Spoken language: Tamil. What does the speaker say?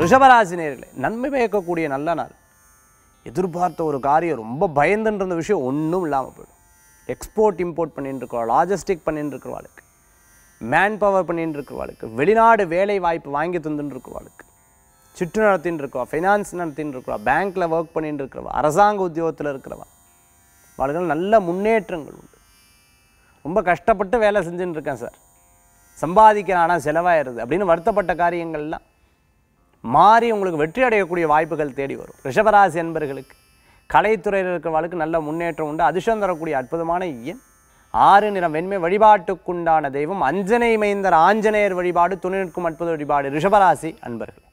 ரிஷபராசி நேர்களே நன்மை பயக்கக்கூடிய நல்ல நாள். எதிர்பார்த்த ஒரு காரியம் ரொம்ப பயந்துன்ற விஷயம் ஒன்றும் இல்லாமல் போயிடும். எக்ஸ்போர்ட் இம்போர்ட் பண்ணிட்டு இருக்கிறவா லாஜிஸ்டிக் பண்ணிட்டு இருக்கிறவாளுக்கு மேன் பவர் பண்ணிட்டு இருக்கிறவாளுக்கு வெளிநாடு வேலை வாய்ப்பு வாங்கி தந்துட்டு இருக்கிறவாளுக்கு சுற்று நடத்தின்னு இருக்கவா ஃபைனான்ஸ் நடத்தின்னு இருக்கிறவா பேங்க்கில் ஒர்க் பண்ணிட்டு இருக்கிறவா அரசாங்க உத்தியோகத்தில் இருக்கிறவா வாழ்க்கையில் நல்ல முன்னேற்றங்கள் உண்டு. ரொம்ப கஷ்டப்பட்டு வேலை செஞ்சுட்டு இருக்கேன் சார். சம்பாதிக்கிறேன் ஆனால் செலவாயிருது அப்படின்னு வருத்தப்பட்ட காரியங்கள்லாம் மாறி உங்களுக்கு வெற்றி அடையக்கூடிய வாய்ப்புகள் தேடி வரும். ரிஷபராசி என்பர்களுக்கு கலைத்துறையில் இருக்கிறவர்களுக்கு நல்ல முன்னேற்றம் உண்டு. அதிர்ஷ்டம் தரக்கூடிய அற்புதமான எண் ஆறு நிறம் வெண்மை வழிபாட்டுக்குண்டான தெய்வம். அஞ்சனை மைந்தர் ஆஞ்சநேயர் வழிபாடு துணை நிற்கும் அற்புத வழிபாடு. ரிஷபராசி அன்பர்கள்.